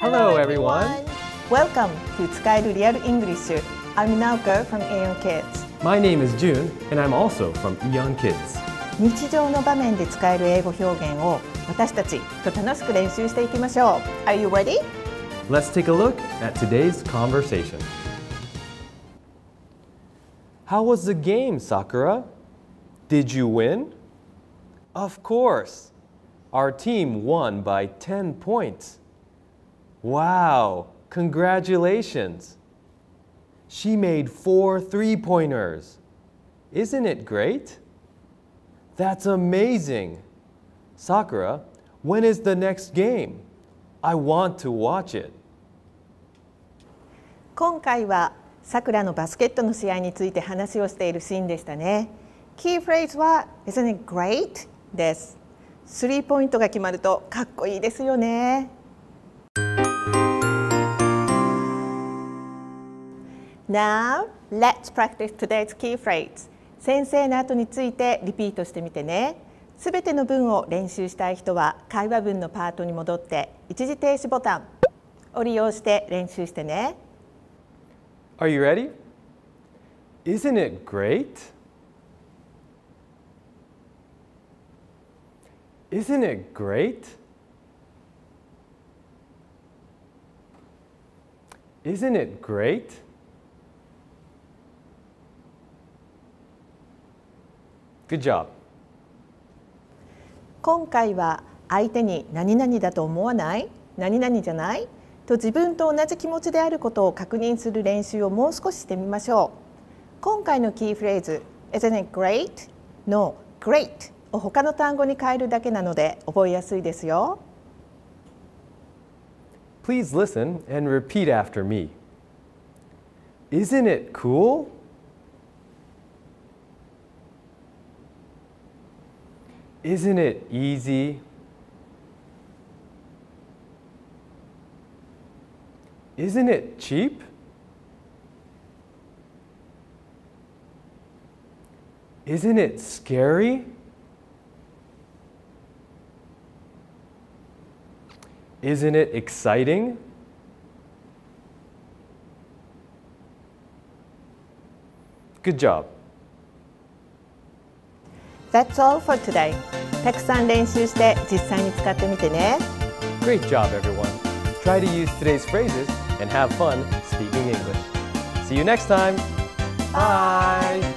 Hello, everyone. Welcome to Tsukaeru Real English. I'm Naoko from Aeon Kids. My name is June, and I'm also from Aeon Kids. 日常の場面で使える英語表現を私たちと楽しく練習していきましょう。Are you ready? Let's take a look at today's conversation. How was the game, Sakura? Did you win? Of course. Our team won by 10 points. Wow, congratulations. She made four three pointers. Isn't it great? That's amazing. Sakura, when is the next game? I want to watch it. 今回はさくらのバスケットの試合について話をしているシーンでしたね。キーフレーズは Isn't it great? です。スリーポイントが決まるとかっこいいですよね。 Now, let's practice today's key phrase. 先生の後についてリピートしてみてね。すべての文を練習したい人は会話文のパートに戻って一時停止ボタンを利用して練習してね。Are you ready? Isn't it great? Isn't it great? Isn't it great? Good job. 今回は相手に何々だと思わない？何々じゃない？と自分と同じ気持ちであることを確認する練習をもう少ししてみましょう今回のキーフレーズ Isn't it great? の Great を他の単語に変えるだけなので覚えやすいですよ Please listen and repeat after me. Isn't it cool? Isn't it easy? Isn't it cheap? Isn't it scary? Isn't it exciting? Good job. That's all for today. たくさん練習して実際に使ってみてね。Great job, everyone. Try to use today's phrases and have fun speaking English. See you next time. Bye.